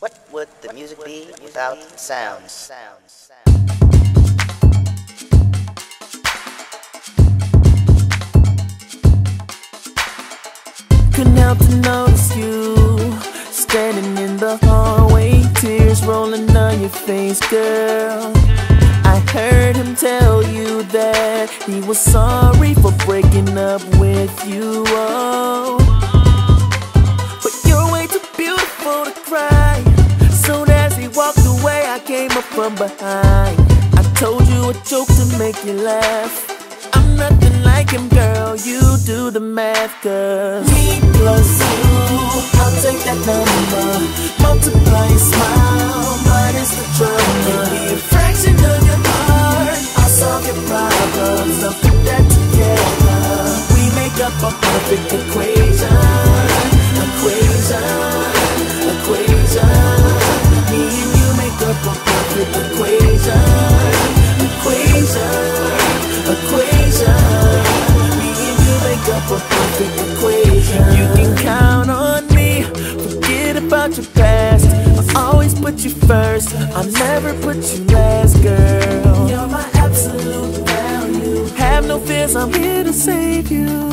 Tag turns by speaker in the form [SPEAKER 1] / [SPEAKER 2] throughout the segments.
[SPEAKER 1] What would the music be without sounds? Sounds.
[SPEAKER 2] Couldn't help to notice you standing in the hallway, tears rolling down your face, girl. I heard him tell you that he was sorry for breaking up with you. Oh. From behind. I told you a joke to make you laugh. I'm nothing like him, girl. You do the math, cause me plus you. I'll take that number, multiply and smile, minus the drama. Me a fraction of your heart. I'll solve your problems. I'll put that together. We make up a perfect equation, a perfect equation. You can count on me. Forget about your past. I always put you first. I'll never put you last, girl. You're my absolute value. Have no fears, I'm here to save you.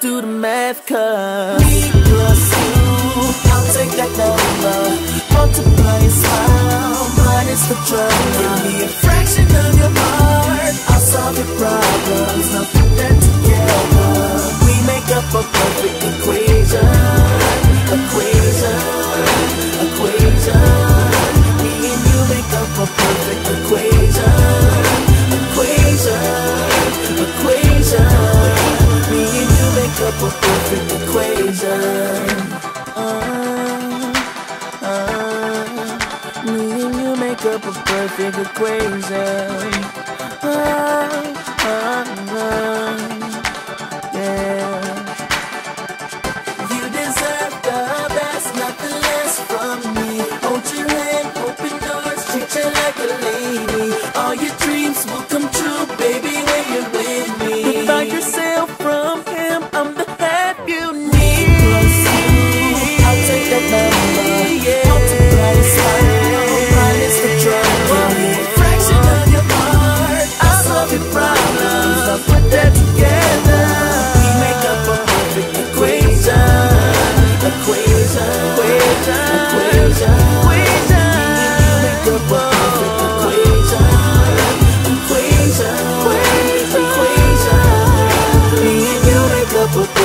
[SPEAKER 2] Do the math, cause me plus you. I'll take that number, multiply and smile, minus the drama. Give me a fraction of your heart. I'll solve your problems. Now put that together. We make up a perfect a perfect equation. Uh, uh, up.